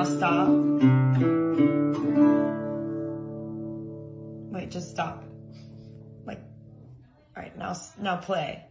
Now stop. Wait, just stop. Like, all right, now, now play.